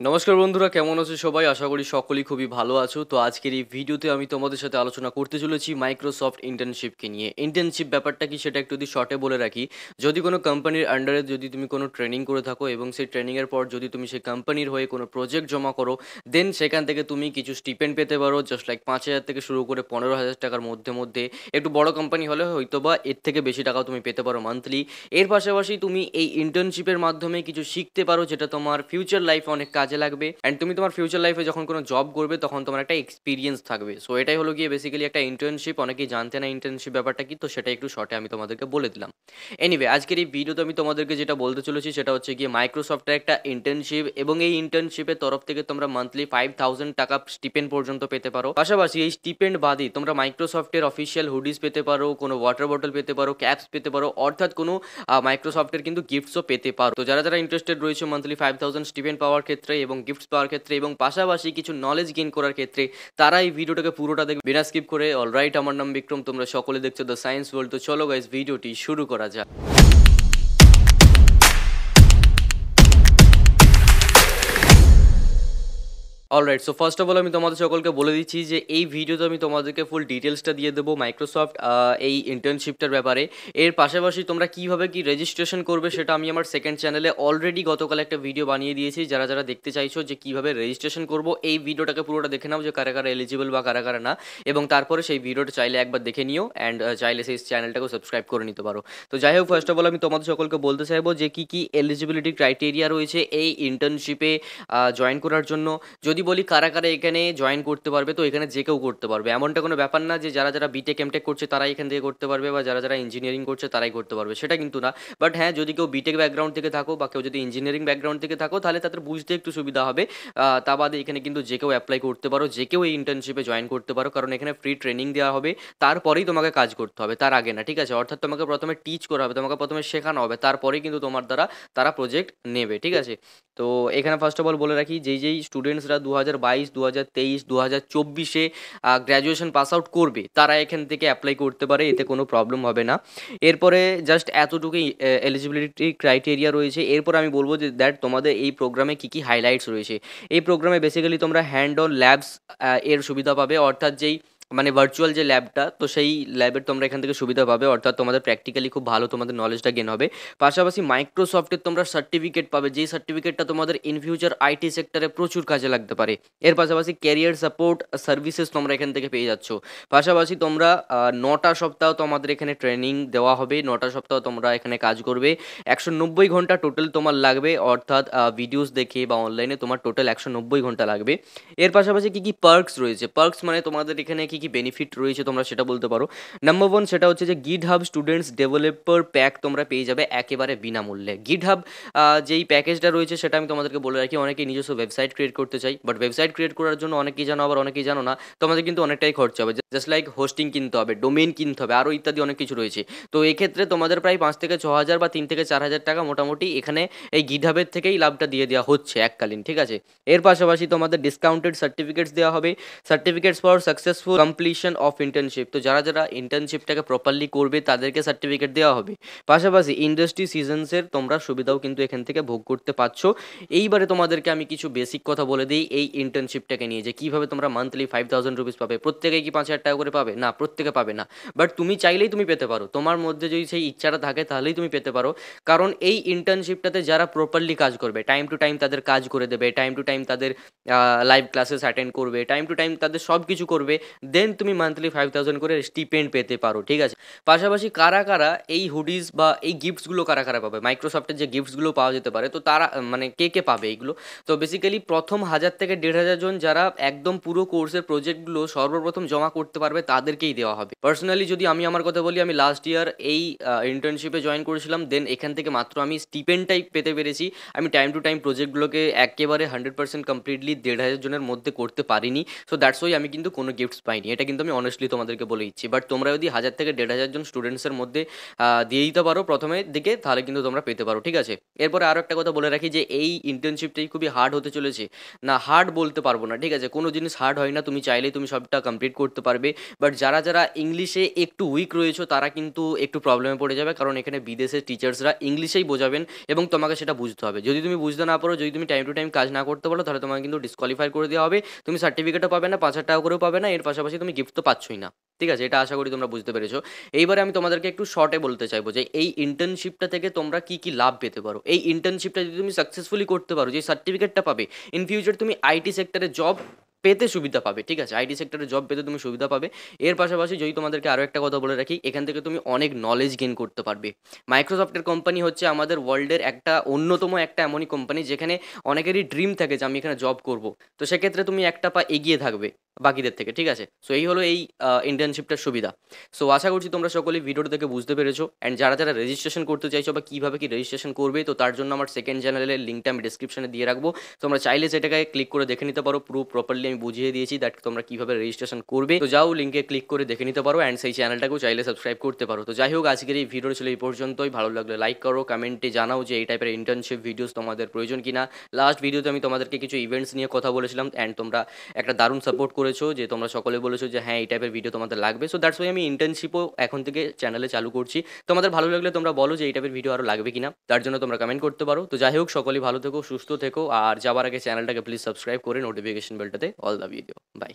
নমস্কার বন্ধুরা, কেমন আছো সবাই? আশা করি সকলেই খুবই ভালো আছো। তো আজকের এই ভিডিওতে আমি তোমাদের সাথে আলোচনা করতে চলেছি মাইক্রোসফট ইন্টার্নশিপকে নিয়ে। ইন্টার্নশিপ ব্যাপারটা কি সেটা একটু যদি শর্টে বলে রাখি, যদি কোনো কোম্পানির আন্ডারে যদি তুমি কোনো ট্রেনিং করে থাকো এবং সেই ট্রেনিংয়ের পর যদি তুমি সেই কোম্পানির হয়ে কোনো প্রজেক্ট জমা করো দেন সেখান থেকে তুমি কিছু স্টিপেন্ড পেতে পারো জাস্ট লাইক পাঁচ হাজার থেকে শুরু করে পনেরো হাজার টাকার মধ্যে মধ্যে। একটু বড় কোম্পানি হলে হয়তো বা এর থেকে বেশি টাকাও তুমি পেতে পারো মান্থলি এর পাশাপাশি তুমি এই ইন্টার্নশিপের মাধ্যমে কিছু শিখতে পারো, যেটা তোমার ফিউচার লাইফ অনেক কাজে লাগবে। অ্যান্ড তুমি তোমার ফিউচার লাইফে যখন কোনো জব করবে, তখন তোমার একটা এক্সপিরিয়েন্স থাকবে। সো এটাই হলো গিয়ে বেসিক্যালি একটা ইন্টার্নশিপ অনেকেই জানতে না ইন্টার্নশিপ ব্যাপারটা কি, তো সেটা একটু শর্টে আমি তোমাদেরকে বলে দিলাম। এনিওয়ে আজকের এই ভিডিওতে আমি তোমাদেরকে যেটা বলতে চলেছি, সেটা হচ্ছে গিয়ে মাইক্রোসফটের একটা ইন্টার্নশিপ এবং এই ইন্টার্নশিপের তরফ থেকে তোমরা মান্থলি ফাইভ থাউজেন্ড টাকা স্টিপেন্ড পর্যন্ত পেতে পারো। পাশাপাশি এই স্টিপেন্ড বাদই তোমরা মাইক্রোসফটের অফিসিয়াল হুডিস পেতে পারো, কোনো ওয়াটার বটল পেতে পারো ক্যাপস পেতে পারো, অর্থাৎ কোনো মাইক্রোসফটের কিন্তু গিফটসও পেতে পারো। তো যারা যারা ইন্টারেস্টেড রয়েছে মান্থলি ফাইভ থাউজেন্ড স্টিপেন্ড পাওয়ার ক্ষেত্রে এবং গিফট পাওয়ার ক্ষেত্রে এবং পাশাপাশি কিছু নলেজ গেইন করার ক্ষেত্রে তারা এই ভিডিওটাকে পুরোটা দেখবে। বিনা স্কিপ করে অলরাইট আমার নাম বিক্রম, তোমরা সকলে দেখছ দ্য সায়েন্স ওয়ার্ল্ড তো চলো গাইজ ভিডিওটি শুরু করা যাক। Alright so first of all আমি তোমাদের সকলকে বলে দিচ্ছি যে এই ভিডিওতে আমি তোমাদেরকে ফুল ডিটেলসটা দিয়ে দেবো মাইক্রোসফট এই ইন্টার্নশিপটার ব্যাপারে। এর পাশাপাশি তোমরা কীভাবে কি রেজিস্ট্রেশন করবে সেটা আমি আমার সেকেন্ড চ্যানেলে অলরেডি গতকাল একটা ভিডিও বানিয়ে দিয়েছি। যারা যারা দেখতে চাইছো যে কীভাবে রেজিস্ট্রেশন করব, এই ভিডিওটাকে পুরোটা দেখে নাও যে কারা কারা এলিজিবল বা কারা কারা না। এবং তারপরে সেই ভিডিওটা চাইলে একবার দেখে নিও অ্যান্ড চাইলে সেই চ্যানেলটাকেও সাবস্ক্রাইব করে নিতে পারো। তো যাই হোক ফার্স্ট অফ অল আমি তোমাদের সকলকে বলতে চাইব যে কী কী এলিজিবিলিটি ক্রাইটেরিয়া রয়েছে এই ইন্টার্নশিপে জয়েন করার জন্য। যদি বলি কারা কারা এখানে জয়েন করতে পারবে, তো এখানে যে কেউ করতে পারবে। এমনটা কোনো ব্যাপার না যে যারা যারা বিটেক এমটেক করছে তারাই এখান থেকে করতে পারবে বা যারা যারা ইঞ্জিনিয়ারিং করছে তারাই করতে পারবে, সেটা কিন্তু না। বাট হ্যাঁ যদি কেউ বিটেক ব্যাকগ্রাউন্ড থেকে থাকো বা কেউ যদি ইঞ্জিনিয়ারিং ব্যাকগ্রাউন্ড থেকে থাকো, তাহলে তাদের বুঝতে একটু সুবিধা হবে। তা বাদে এখানে কিন্তু যে কেউ অ্যাপ্লাই করতে পারো, যে কেউ এই ইন্টার্নশিপে জয়েন করতে পারো, কারণ এখানে ফ্রি ট্রেনিং দেওয়া হবে, তারপরেই তোমাকে কাজ করতে হবে, তার আগে না, ঠিক আছে? অর্থাৎ তোমাকে প্রথমে টিচ করা হবে, তোমাকে প্রথমে শেখানো হবে, তারপরেই কিন্তু তোমার দ্বারা তারা প্রজেক্ট নেবে, ঠিক আছে? তো এখানে ফার্স্ট অফ অল বলে রাখি, যেই যেই স্টুডেন্টসরা দু হাজার বাইশ দু হাজার তেইশ দু হাজার চব্বিশে গ্র্যাজুয়েশন পাস আউট করবে, তারা এখান থেকে অ্যাপ্লাই করতে পারে, এতে কোনো প্রবলেম হবে না। এরপরে জাস্ট এতটুকুই এলিজিবিলিটি ক্রাইটেরিয়া রয়েছে। এরপর আমি বলব যে দ্যাট তোমাদের এই প্রোগ্রামে কী কী হাইলাইটস রয়েছে। এই প্রোগ্রামে বেসিক্যালি তোমরা হ্যান্ড অন ল্যাবস এর সুবিধা পাবে। অর্থাৎ যেই মানে ভার্চুয়াল যে ল্যাবটা তো সেই ল্যাবের তোমরা এখান থেকে সুবিধা পাবে। অর্থাৎ তোমাদের প্র্যাকটিক্যালি খুব ভালো তোমাদের নলেজটা গেন হবে। পাশাপাশি মাইক্রোসফটের তোমরা সার্টিফিকেট পাবে, যেই সার্টিফিকেটটা তোমাদের ইন ফিউচার আইটি সেক্টরে প্রচুর কাজে লাগতে পারে। এর পাশাপাশি ক্যারিয়ার সাপোর্ট সার্ভিসেস তোমরা এখান থেকে পেয়ে যাচ্ছ। পাশাপাশি তোমরা নটা সপ্তাহ তোমাদের এখানে ট্রেনিং দেওয়া হবে, নটা সপ্তাহ তোমরা এখানে কাজ করবে। একশো নব্বই ঘণ্টা টোটাল তোমার লাগবে, অর্থাৎ ভিডিওস দেখে বা অনলাইনে তোমার টোটাল একশো নব্বই ঘণ্টা লাগবে। এর পাশাপাশি কী কী পার্কস রয়েছে? পার্কস মানে তোমাদের এখানে কী কী বেনিফিট রয়েছে তোমরা সেটা বলতে পারো। নাম্বার ওয়ান সেটা হচ্ছে যে GitHub students developer pack তোমরা পেয়ে যাবে একেবারে বিনামূল্যে। গিড হাব যেই প্যাকেজটা রয়েছে সেটা আমি তোমাদেরকে বলে রাখি অনেকেই নিজস্ব ওয়েবসাইট ক্রিয়েট করতে চাই বাট ওয়েবসাইট ক্রিয়েট করার জন্য অনেকেই জানো, আবার অনেকেই জানো না, তোমাদের কিন্তু অনেকটাই খরচা হবে। জাস্ট লাইক হোস্টিং কিনতে হবে ডোমেন কিনতে হবে আরও ইত্যাদি অনেক কিছু রয়েছে। তো এক্ষেত্রে তোমাদের প্রায় পাঁচ থেকে ছ হাজার বা তিন থেকে চার হাজার টাকা মোটামুটি এখানে এই গিডহাবের থেকেই লাভটা দিয়ে দেওয়া হচ্ছে এককালীন, ঠিক আছে? এর পাশাপাশি তোমাদের ডিসকাউন্টেড সার্টিফিকেটস দেওয়া হবে। Certificates for successful completion of internship তো যারা যারা ইন্টার্নশিপটাকে প্রপারলি করবে, তাদেরকে সার্টিফিকেট দেওয়া হবে। পাশাপাশি ইন্ডাস্ট্রি সিজনসের তোমরা সুবিধাও কিন্তু এখান থেকে ভোগ করতে পারছ। এইবারে তোমাদেরকে আমি কিছু বেসিক কথা বলে দিই এই ইন্টার্নশিপটাকে নিয়ে, যে কীভাবে তোমরা মান্থলি ফাইভ থাউজেন্ড রুপিস পাবে। প্রত্যেকে কি পাঁচ হাজার টাকা করে পাবে? না, প্রত্যেকে পাবে না। বাট তুমি চাইলেই তুমি পেতে পারো। তোমার মধ্যে যদি সেই ইচ্ছাটা থাকে, তাহলেই তুমি পেতে পারো। কারণ এই ইন্টার্নশিপটাতে যারা প্রপারলি কাজ করবে টাইম টু টাইম তাদের কাজ করে দেবে টাইম টু টাইম তাদের লাইভ ক্লাসেস অ্যাটেন্ড করবে টাইম টু টাইম তাদের সব কিছু করবে। দেন তুমি মান্থলি ফাইভ থাউজেন্ড করে স্টিপেন্ড পেতে পারো, ঠিক আছে? পাশাপাশি কারা কারা এই হুডিস বা এই গিফটসগুলো কারা কারা পাবে? মাইক্রোসফটের যে গিফটসগুলো পাওয়া যেতে পারে, তো তারা মানে কে কে পাবে এইগুলো তো বেসিক্যালি প্রথম হাজার থেকে দেড় হাজার জন যারা একদম পুরো কোর্সের প্রজেক্টগুলো সর্বপ্রথম জমা করতে পারবে, তাদেরকেই দেওয়া হবে। পার্সোনালি যদি আমি আমার কথা বলি, আমি লাস্ট ইয়ার এই ইন্টার্নশিপে জয়েন করেছিলাম দেন এখান থেকে মাত্র আমি স্টিপেন্ডটাই পেতে পেরেছি। আমি টাইম টু টাইম প্রজেক্টগুলোকে একেবারে হান্ড্রেড পার্সেন্ট কমপ্লিটলি দেড় হাজার জনের মধ্যে করতে পারিনি। সো দ্যাটস ওই আমি কিন্তু কোনো গিফটস পাইনি। এটা কিন্তু আমি অনেস্টলি তোমাদেরকে বলে দিচ্ছি। বাট তোমরা যদি হাজার থেকে দেড় হাজার জন স্টুডেন্টসের মধ্যে দিয়ে দিতে পারো প্রথমে দিকে, তাহলে কিন্তু তোমরা পেতে পারো, ঠিক আছে? এরপরে আরও একটা কথা বলে রাখি যে, এই ইন্টার্নশিপটাই খুবই হার্ড হতে চলেছে। না হার্ড বলতে পারব না, ঠিক আছে? কোনো জিনিস হার্ড হয় না, তুমি চাইলেই তুমি সবটা কমপ্লিট করতে পারবে। বাট যারা যারা ইংলিশে একটু উইক রয়েছে, তারা কিন্তু একটু প্রবলেমে পড়ে যাবে, কারণ এখানে বিদেশের টিচার্সরা ইংলিশেই বোঝাবেন এবং তোমাকে সেটা বুঝতে হবে। যদি তুমি বুঝতে না পারো, যদি তুমি টাইম টু টাইম কাজ না করতে পারো তাহলে তোমাকে কিন্তু ডিসকোয়ালিফাই করে দেওয়া হবে। তুমি সার্টিফিকেটও পাবে না, পাঁচ হাজার টাকা করেও পাবে না, এর পাশাপাশি তুমি গিফট তো পাচ্ছই না। ঠিক আছে? এটা আশা করি তোমরা বুঝতে পেরেছ। এইবারে আমি তোমাদেরকে একটু শর্টে বলতে চাইব যে, এই ইন্টার্নশিপটা থেকে তোমরা কি কি লাভ পেতে পারো? এই ইন্টার্নশিপটা যদি তুমি সাকসেসফুলি করতে পারো, যে সার্টিফিকেটটা পাবে ইন ফিউচার তুমি আইটি সেক্টরে জব পেতে সুবিধা পাবে, ঠিক আছে? আইটি সেক্টরে জব পেতে তুমি সুবিধা পাবে। এর পাশাপাশি যদি তোমাদেরকে আরও একটা কথা বলে রাখি, এখান থেকে তুমি অনেক নলেজ গেন করতে পারবে। মাইক্রোসফটের কোম্পানি হচ্ছে আমাদের ওয়ার্ল্ডের একটা অন্যতম একটা এমনই কোম্পানি যেখানে অনেকেরই ড্রিম থাকে যে আমি এখানে জব করব। তো সেক্ষেত্রে তুমি একটা পা এগিয়ে থাকবে। বাকিদের থেকে, ঠিক আছে? সো এই হলো এই ইন্টার্নশিপটার সুবিধা। সো আশা করছি তোমরা সকলেই ভিডিওটা থেকে বুঝতে পেরেছ। অ্যান্ড যারা যারা রেজিস্ট্রেশন করতে চাইছো বা কীভাবে কি রেজিস্ট্রেশন করবে, তো তার জন্য আমার সেকেন্ড চ্যানেলের লিঙ্কটা আমি ডিসক্রিপশনে দিয়ে রাখব। তোমরা চাইলে সেটাকে ক্লিক করে দেখে নিতে পারো। পুরো প্রপারলি আমি বুঝিয়ে দিয়েছি দ্যাট তোমরা কীভাবে রেজিস্ট্রেশন করবে। তো যাও লিঙ্কে ক্লিক করে দেখে নিতে পারো। অ্যান্ড সেই চ্যানেলটাকেও চাইলে সাবস্ক্রাইব করতে পারো। তো যাই হোক, আজকের এই ভিডিও ছিল এই পর্যন্তই। ভালো লাগলে লাইক করো কমেন্টে জানাও যে এই টাইপের ইন্টার্নশিপ ভিডিওস তোমাদের প্রয়োজন কিনা। লাস্ট ভিডিওতে আমি তোমাদেরকে কিছু ইভেন্টস নিয়ে কথা বলেছিলাম। অ্যান্ড তোমরা একটা দারুণ সাপোর্ট করেছ, যে তোমরা সকলে বলেছ যে হ্যাঁ এই টাইপের ভিডিও তোমাদের লাগবে। সো দ্যাটস ওয়াই আমি ইন্টার্নশিপও এখন থেকে চ্যানেলে চালু করছি। তোমাদের ভালো লাগলে তোমরা বলো যে, এই টাইপের ভিডিও আরও লাগবে কিনা। তার জন্য তোমরা কমেন্ট করতে পারো। তো যাই হোক সকলেই ভালো থেকো, সুস্থ থেকো। আর যাবার আগে চ্যানেলটাকে প্লিজ সাবস্ক্রাইব করে নোটিফিকেশন বেলটাতে অল দ্য ভিডিও বাই